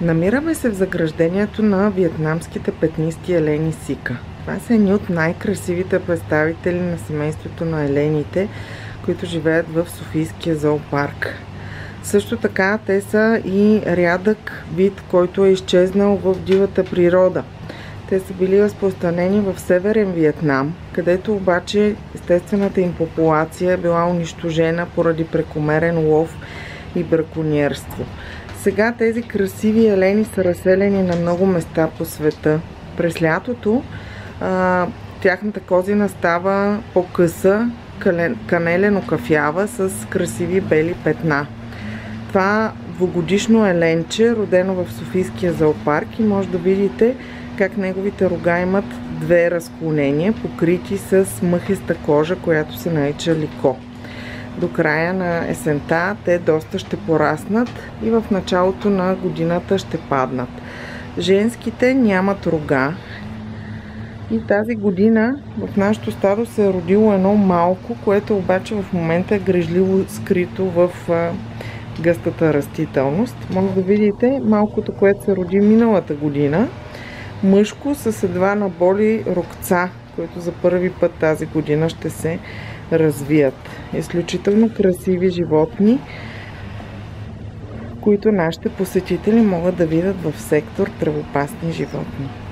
Намираме се в заграждението на вьетнамските петнисти елени сика. Това са едни от най-красивите представители на семейството на елените, които живеят в Софийския зоопарк. Също така те са и рядък вид, който е изчезнал в дивата природа. Те са били разпространени в Северен Виетнам, където обаче естествената им популация е била унищожена поради прекомерен лов и браконьерство. Сега тези красиви елени са разселени на много места по света. През лятото а, тяхната козина става по-къса, канелено-кафява с красиви бели петна. Това двогодишно еленче, родено в Софийския зоопарк и може да видите как неговите рога имат две разклонения, покрити с мъхеста кожа, която се нарича лико. До края на есента те доста ще пораснат и в началото на годината ще паднат. Женските нямат рога и тази година в нашото стадо се е родило едно малко, което обаче в момента е грежливо скрито в гъстата растителност. Може да видите малкото, което се роди миналата година. Мъжко с едва на боли рокца, които за първи път тази година ще се развият. Изключително красиви животни, които нашите посетители могат да видят в сектор тревопасни животни.